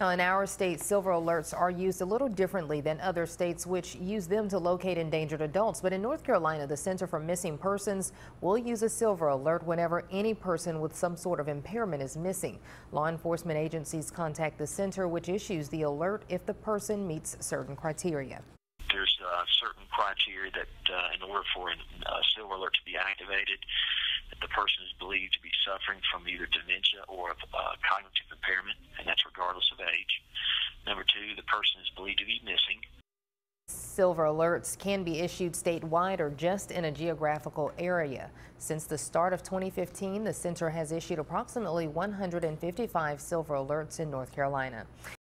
Now, in our state, silver alerts are used a little differently than other states which use them to locate endangered adults. But in North Carolina, the Center for Missing Persons will use a silver alert whenever any person with some sort of impairment is missing. Law enforcement agencies contact the center, which issues the alert if the person meets certain criteria. There's uh, certain criteria that, uh, in order for a uh, silver alert to be activated, the person is believed to be suffering from either dementia or Two, the person is believed to be missing. Silver alerts can be issued statewide or just in a geographical area. Since the start of 2015, the center has issued approximately 155 silver alerts in North Carolina.